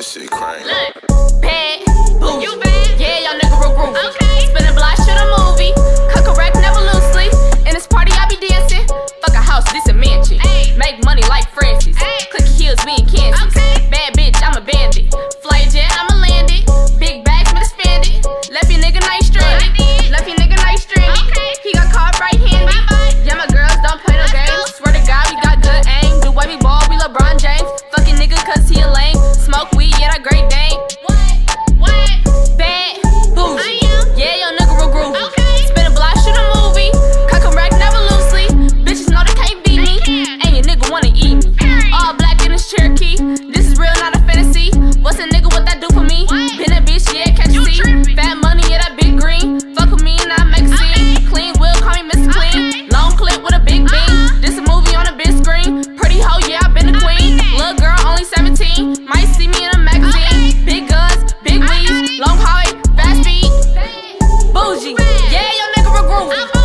That shit crank. Look, bad. You bad? Yeah, y'all nigga real groove. Okay. novo.